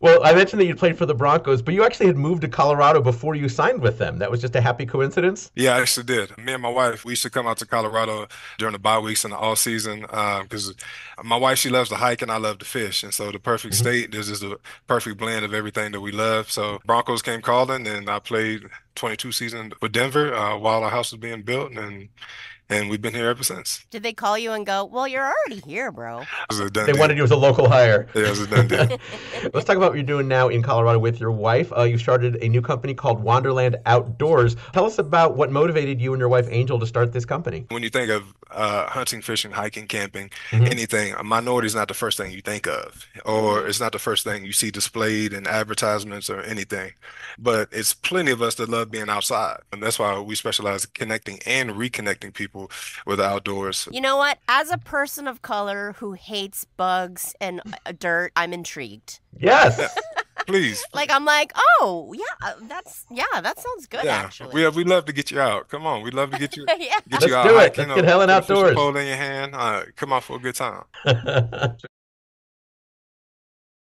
Well, I mentioned that you played for the Broncos, but you actually had moved to Colorado before you signed with them. That was just a happy coincidence. Yeah, I actually did. Me and my wife, we used to come out to Colorado during the bye weeks and the off season because my wife, she loves to hike and I love to fish. And so the perfect Mhm. state, this is the perfect blend of everything that we love. So Broncos came calling and I played 22 seasons with Denver uh, while our house was being built and and we've been here ever since. Did they call you and go, Well, you're already here, bro? It was a done They wanted you as a local hire. Yeah, it was a done deal. Let's talk about what you're doing now in Colorado with your wife. Uh, you started a new company called Wanderland Outdoors. Tell us about what motivated you and your wife Angel to start this company. When you think of uh, hunting, fishing, hiking, camping, Mhm. anything, a minority is not the first thing you think of, or it's not the first thing you see displayed in advertisements or anything. But it's plenty of us that love being outside. And that's why we specialize in connecting and reconnecting people with outdoors. You know what? As a person of color who hates bugs and uh, dirt, I'm intrigued. Yes. Please. Like, I'm like, Oh, yeah, uh, that's, yeah, that sounds good, Yeah, actually. we we love to get you out. Come on, we love to get you yeah. get Let's you out do it. hiking Let's get Helen put a fishing outdoors. pole in your hand. Uh, come out for a good time.